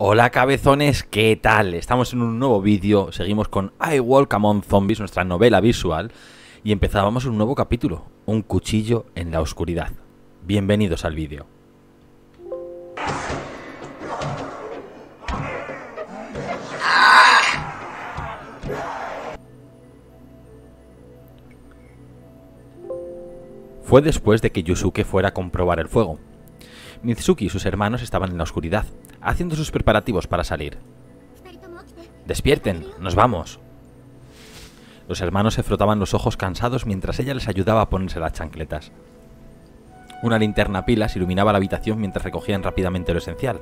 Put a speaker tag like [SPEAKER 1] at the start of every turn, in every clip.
[SPEAKER 1] Hola cabezones, ¿qué tal? Estamos en un nuevo vídeo, seguimos con I Walk Among Zombies, nuestra novela visual, y empezábamos un nuevo capítulo, un cuchillo en la oscuridad. Bienvenidos al vídeo. Fue después de que Yusuke fuera a comprobar el fuego. Mitsuki y sus hermanos estaban en la oscuridad, haciendo sus preparativos para salir. Despierten, nos vamos. Los hermanos se frotaban los ojos cansados mientras ella les ayudaba a ponerse las chancletas. Una linterna pilas iluminaba la habitación mientras recogían rápidamente lo esencial.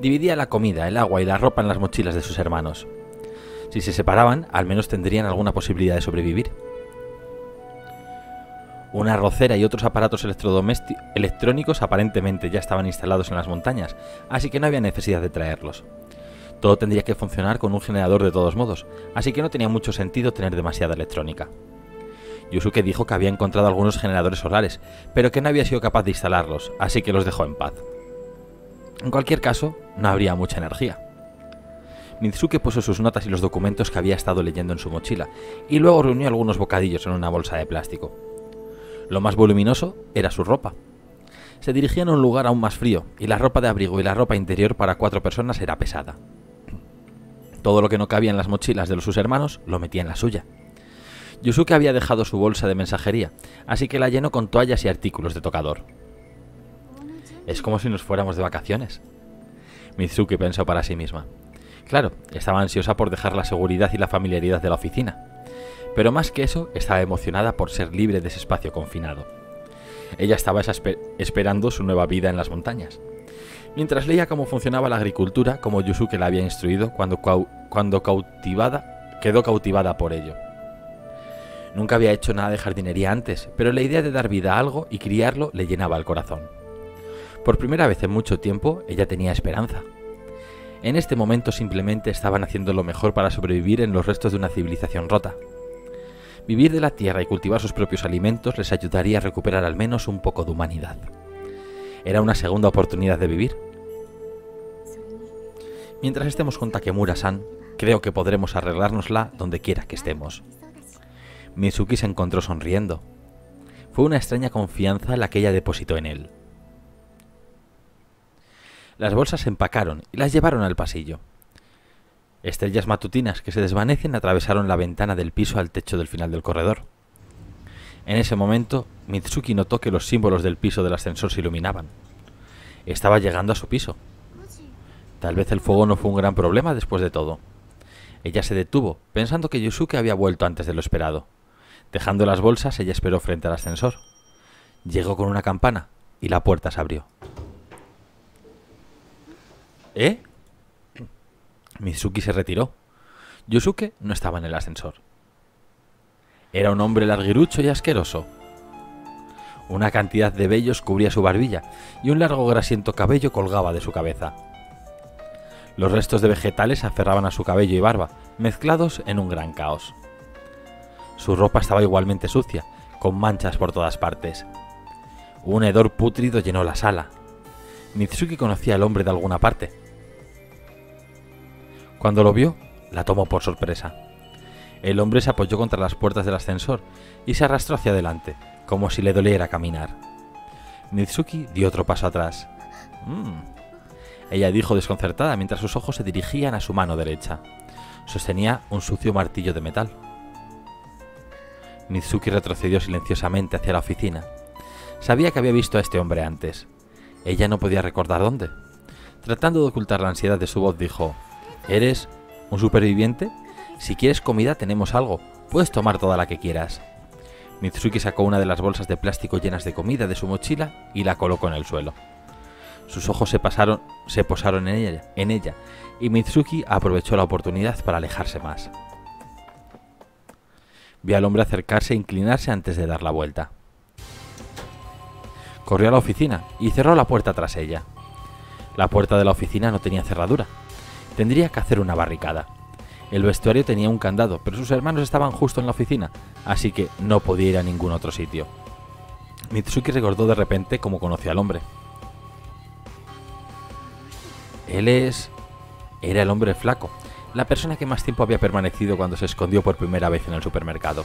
[SPEAKER 1] Dividía la comida, el agua y la ropa en las mochilas de sus hermanos. Si se separaban, al menos tendrían alguna posibilidad de sobrevivir. Una rocera y otros aparatos electrónicos aparentemente ya estaban instalados en las montañas, así que no había necesidad de traerlos. Todo tendría que funcionar con un generador de todos modos, así que no tenía mucho sentido tener demasiada electrónica. Yusuke dijo que había encontrado algunos generadores solares, pero que no había sido capaz de instalarlos, así que los dejó en paz. En cualquier caso, no habría mucha energía. Mitsuke puso sus notas y los documentos que había estado leyendo en su mochila, y luego reunió algunos bocadillos en una bolsa de plástico. Lo más voluminoso era su ropa. Se dirigían a un lugar aún más frío, y la ropa de abrigo y la ropa interior para cuatro personas era pesada. Todo lo que no cabía en las mochilas de sus hermanos lo metía en la suya. Yusuke había dejado su bolsa de mensajería, así que la llenó con toallas y artículos de tocador. Es como si nos fuéramos de vacaciones. Mitsuki pensó para sí misma. Claro, estaba ansiosa por dejar la seguridad y la familiaridad de la oficina pero más que eso, estaba emocionada por ser libre de ese espacio confinado. Ella estaba esperando su nueva vida en las montañas. Mientras leía cómo funcionaba la agricultura, como Yusuke la había instruido cuando, cuando cautivada, quedó cautivada por ello. Nunca había hecho nada de jardinería antes, pero la idea de dar vida a algo y criarlo le llenaba el corazón. Por primera vez en mucho tiempo, ella tenía esperanza. En este momento simplemente estaban haciendo lo mejor para sobrevivir en los restos de una civilización rota. Vivir de la tierra y cultivar sus propios alimentos les ayudaría a recuperar al menos un poco de humanidad. Era una segunda oportunidad de vivir. Mientras estemos con Takemura-san, creo que podremos arreglárnosla donde quiera que estemos. Mitsuki se encontró sonriendo. Fue una extraña confianza la que ella depositó en él. Las bolsas se empacaron y las llevaron al pasillo. Estrellas matutinas que se desvanecen atravesaron la ventana del piso al techo del final del corredor. En ese momento, Mitsuki notó que los símbolos del piso del ascensor se iluminaban. Estaba llegando a su piso. Tal vez el fuego no fue un gran problema después de todo. Ella se detuvo, pensando que Yusuke había vuelto antes de lo esperado. Dejando las bolsas, ella esperó frente al ascensor. Llegó con una campana y la puerta se abrió. ¿Eh? Mitsuki se retiró. Yusuke no estaba en el ascensor. Era un hombre larguirucho y asqueroso. Una cantidad de vellos cubría su barbilla y un largo grasiento cabello colgaba de su cabeza. Los restos de vegetales aferraban a su cabello y barba, mezclados en un gran caos. Su ropa estaba igualmente sucia, con manchas por todas partes. Un hedor pútrido llenó la sala. Mitsuki conocía al hombre de alguna parte, cuando lo vio, la tomó por sorpresa. El hombre se apoyó contra las puertas del ascensor y se arrastró hacia adelante, como si le doliera caminar. Mitsuki dio otro paso atrás. Mm". Ella dijo desconcertada mientras sus ojos se dirigían a su mano derecha. Sostenía un sucio martillo de metal. Mitsuki retrocedió silenciosamente hacia la oficina. Sabía que había visto a este hombre antes. Ella no podía recordar dónde. Tratando de ocultar la ansiedad de su voz, dijo, ¿Eres un superviviente? Si quieres comida tenemos algo. Puedes tomar toda la que quieras. Mitsuki sacó una de las bolsas de plástico llenas de comida de su mochila y la colocó en el suelo. Sus ojos se, pasaron, se posaron en ella, en ella y Mitsuki aprovechó la oportunidad para alejarse más. Vio al hombre acercarse e inclinarse antes de dar la vuelta. Corrió a la oficina y cerró la puerta tras ella. La puerta de la oficina no tenía cerradura, Tendría que hacer una barricada. El vestuario tenía un candado, pero sus hermanos estaban justo en la oficina, así que no podía ir a ningún otro sitio. Mitsuki recordó de repente cómo conoció al hombre. Él es... Era el hombre flaco, la persona que más tiempo había permanecido cuando se escondió por primera vez en el supermercado.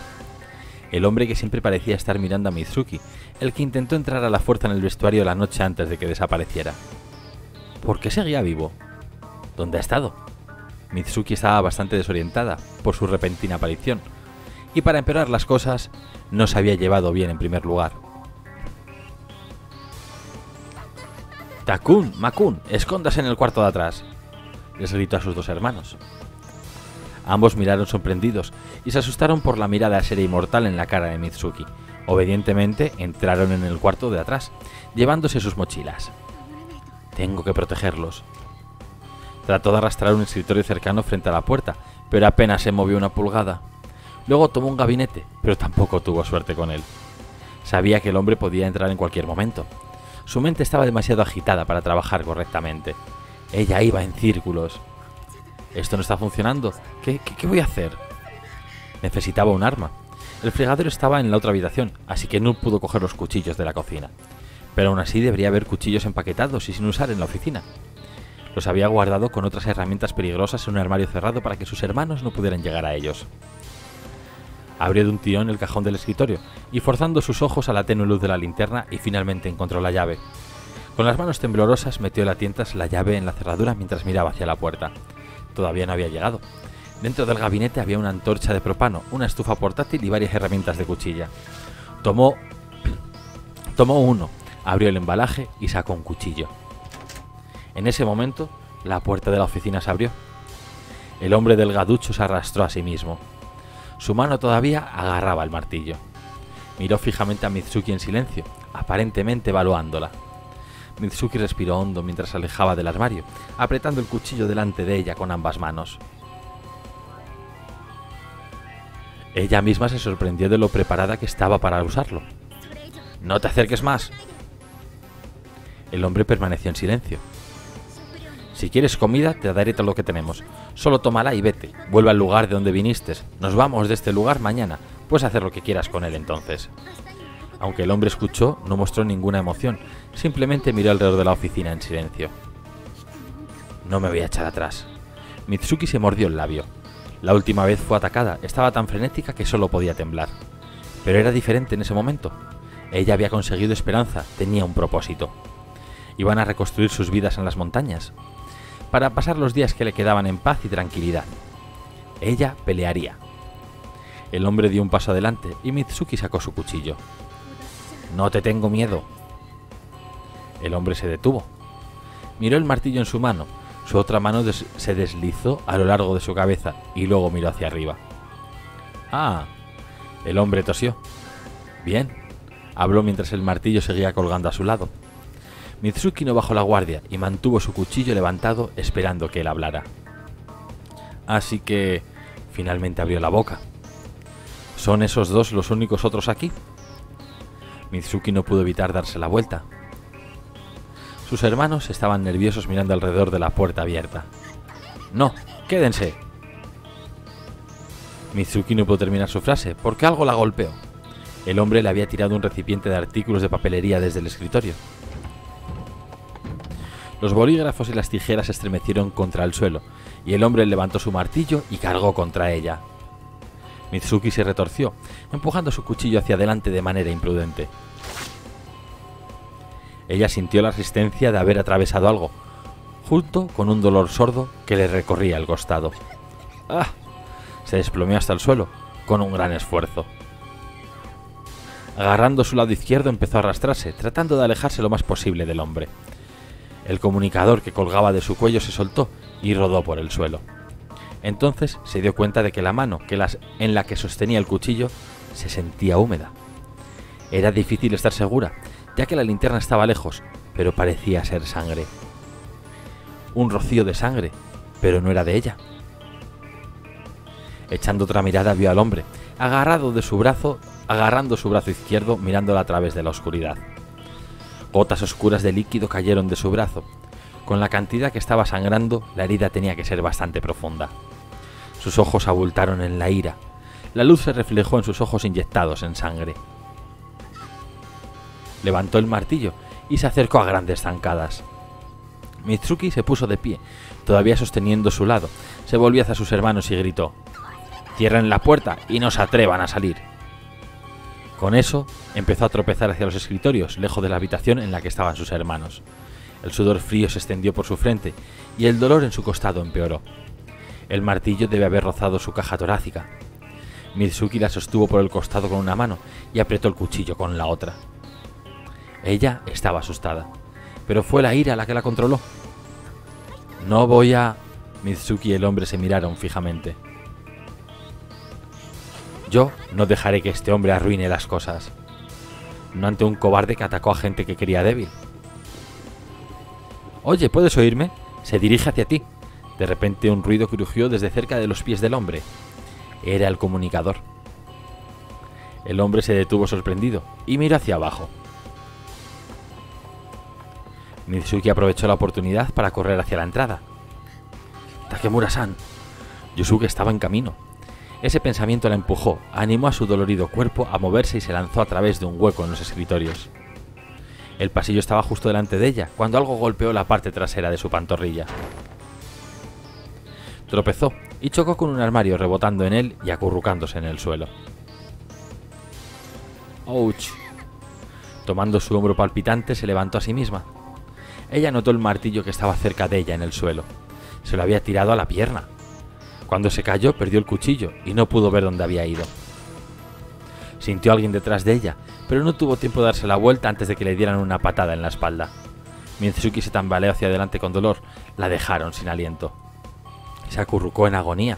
[SPEAKER 1] El hombre que siempre parecía estar mirando a Mitsuki, el que intentó entrar a la fuerza en el vestuario la noche antes de que desapareciera. ¿Por qué seguía vivo? ¿Dónde ha estado? Mitsuki estaba bastante desorientada por su repentina aparición, y para empeorar las cosas, no se había llevado bien en primer lugar. Takun, Makun, escóndase en el cuarto de atrás, les gritó a sus dos hermanos. Ambos miraron sorprendidos y se asustaron por la mirada seria y mortal en la cara de Mitsuki. Obedientemente entraron en el cuarto de atrás, llevándose sus mochilas. Tengo que protegerlos. Trató de arrastrar un escritorio cercano frente a la puerta, pero apenas se movió una pulgada. Luego tomó un gabinete, pero tampoco tuvo suerte con él. Sabía que el hombre podía entrar en cualquier momento. Su mente estaba demasiado agitada para trabajar correctamente. Ella iba en círculos. Esto no está funcionando. ¿Qué, qué, voy a hacer? Necesitaba un arma. El fregadero estaba en la otra habitación, así que no pudo coger los cuchillos de la cocina. Pero aún así debería haber cuchillos empaquetados y sin usar en la oficina. Los había guardado con otras herramientas peligrosas en un armario cerrado para que sus hermanos no pudieran llegar a ellos. Abrió de un tirón el cajón del escritorio y forzando sus ojos a la tenue luz de la linterna y finalmente encontró la llave. Con las manos temblorosas metió la tientas la llave en la cerradura mientras miraba hacia la puerta. Todavía no había llegado. Dentro del gabinete había una antorcha de propano, una estufa portátil y varias herramientas de cuchilla. Tomó tomó uno, abrió el embalaje y sacó un cuchillo. En ese momento, la puerta de la oficina se abrió. El hombre del gaducho se arrastró a sí mismo. Su mano todavía agarraba el martillo. Miró fijamente a Mitsuki en silencio, aparentemente evaluándola. Mitsuki respiró hondo mientras se alejaba del armario, apretando el cuchillo delante de ella con ambas manos. Ella misma se sorprendió de lo preparada que estaba para usarlo. No te acerques más. El hombre permaneció en silencio. Si quieres comida, te daré todo lo que tenemos. Solo tómala y vete. Vuelve al lugar de donde viniste. Nos vamos de este lugar mañana. Puedes hacer lo que quieras con él entonces. Aunque el hombre escuchó, no mostró ninguna emoción. Simplemente miró alrededor de la oficina en silencio. No me voy a echar atrás. Mitsuki se mordió el labio. La última vez fue atacada. Estaba tan frenética que solo podía temblar. Pero era diferente en ese momento. Ella había conseguido esperanza, tenía un propósito. Iban a reconstruir sus vidas en las montañas, para pasar los días que le quedaban en paz y tranquilidad. Ella pelearía. El hombre dio un paso adelante y Mitsuki sacó su cuchillo. No te tengo miedo. El hombre se detuvo. Miró el martillo en su mano. Su otra mano se deslizó a lo largo de su cabeza y luego miró hacia arriba. Ah, el hombre tosió. Bien, habló mientras el martillo seguía colgando a su lado. Mitsuki no bajó la guardia y mantuvo su cuchillo levantado esperando que él hablara. Así que finalmente abrió la boca. ¿Son esos dos los únicos otros aquí? Mitsuki no pudo evitar darse la vuelta. Sus hermanos estaban nerviosos mirando alrededor de la puerta abierta. No, quédense. Mitsuki no pudo terminar su frase porque algo la golpeó. El hombre le había tirado un recipiente de artículos de papelería desde el escritorio. Los bolígrafos y las tijeras estremecieron contra el suelo, y el hombre levantó su martillo y cargó contra ella. Mitsuki se retorció, empujando su cuchillo hacia adelante de manera imprudente. Ella sintió la resistencia de haber atravesado algo, junto con un dolor sordo que le recorría el costado. ¡Ah! Se desplomeó hasta el suelo, con un gran esfuerzo. Agarrando su lado izquierdo empezó a arrastrarse, tratando de alejarse lo más posible del hombre. El comunicador que colgaba de su cuello se soltó y rodó por el suelo. Entonces se dio cuenta de que la mano que las, en la que sostenía el cuchillo se sentía húmeda. Era difícil estar segura, ya que la linterna estaba lejos, pero parecía ser sangre. Un rocío de sangre, pero no era de ella. Echando otra mirada vio al hombre, agarrado de su brazo, agarrando su brazo izquierdo, mirándola a través de la oscuridad. Gotas oscuras de líquido cayeron de su brazo. Con la cantidad que estaba sangrando, la herida tenía que ser bastante profunda. Sus ojos abultaron en la ira. La luz se reflejó en sus ojos inyectados en sangre. Levantó el martillo y se acercó a grandes zancadas. Mitsuki se puso de pie, todavía sosteniendo su lado. Se volvió hacia sus hermanos y gritó: Cierren la puerta y no se atrevan a salir. Con eso, empezó a tropezar hacia los escritorios, lejos de la habitación en la que estaban sus hermanos. El sudor frío se extendió por su frente y el dolor en su costado empeoró. El martillo debe haber rozado su caja torácica. Mitsuki la sostuvo por el costado con una mano y apretó el cuchillo con la otra. Ella estaba asustada, pero fue la ira la que la controló. No voy a... Mitsuki y el hombre se miraron fijamente. Yo no dejaré que este hombre arruine las cosas. No ante un cobarde que atacó a gente que quería débil. Oye, ¿puedes oírme? Se dirige hacia ti. De repente un ruido crujió desde cerca de los pies del hombre. Era el comunicador. El hombre se detuvo sorprendido y miró hacia abajo. Mitsuki aprovechó la oportunidad para correr hacia la entrada. Takemura-san. Yosuke estaba en camino. Ese pensamiento la empujó, animó a su dolorido cuerpo a moverse y se lanzó a través de un hueco en los escritorios. El pasillo estaba justo delante de ella, cuando algo golpeó la parte trasera de su pantorrilla. Tropezó y chocó con un armario rebotando en él y acurrucándose en el suelo. ¡Ouch! Tomando su hombro palpitante, se levantó a sí misma. Ella notó el martillo que estaba cerca de ella en el suelo. Se lo había tirado a la pierna. Cuando se cayó, perdió el cuchillo y no pudo ver dónde había ido. Sintió a alguien detrás de ella, pero no tuvo tiempo de darse la vuelta antes de que le dieran una patada en la espalda. Mitsuki se tambaleó hacia adelante con dolor. La dejaron sin aliento. Se acurrucó en agonía.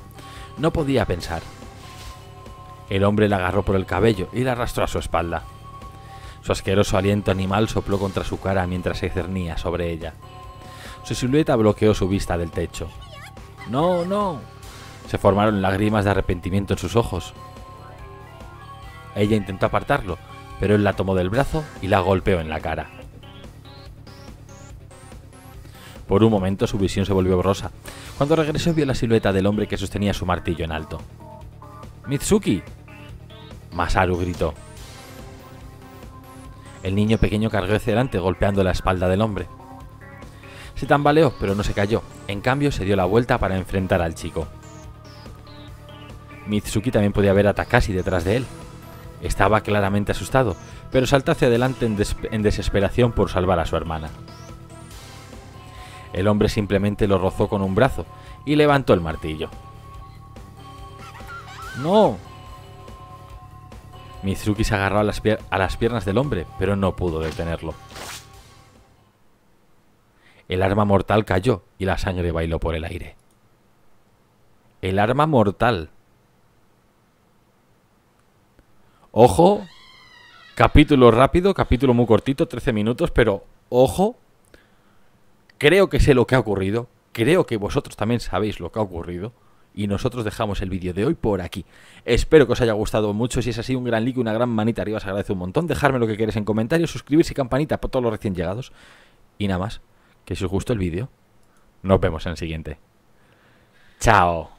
[SPEAKER 1] No podía pensar. El hombre la agarró por el cabello y la arrastró a su espalda. Su asqueroso aliento animal sopló contra su cara mientras se cernía sobre ella. Su silueta bloqueó su vista del techo. No, no. Se formaron lágrimas de arrepentimiento en sus ojos. Ella intentó apartarlo, pero él la tomó del brazo y la golpeó en la cara. Por un momento su visión se volvió borrosa. Cuando regresó vio la silueta del hombre que sostenía su martillo en alto. ¡Mitsuki! Masaru gritó. El niño pequeño cargó hacia delante golpeando la espalda del hombre. Se tambaleó, pero no se cayó. En cambio, se dio la vuelta para enfrentar al chico. Mitsuki también podía ver a Takashi detrás de él. Estaba claramente asustado, pero saltó hacia adelante en, desesperación por salvar a su hermana. El hombre simplemente lo rozó con un brazo y levantó el martillo. ¡No! Mitsuki se agarró a las piernas del hombre, pero no pudo detenerlo. El arma mortal cayó y la sangre bailó por el aire. El arma mortal. Ojo, capítulo rápido, capítulo muy cortito, 13 minutos, pero ojo, creo que sé lo que ha ocurrido, creo que vosotros también sabéis lo que ha ocurrido y nosotros dejamos el vídeo de hoy por aquí. Espero que os haya gustado mucho, si es así un gran like y una gran manita arriba os agradece un montón, dejarme lo que queréis en comentarios, suscribirse y campanita para todos los recién llegados y nada más, que si os gustó el vídeo, nos vemos en el siguiente. Chao.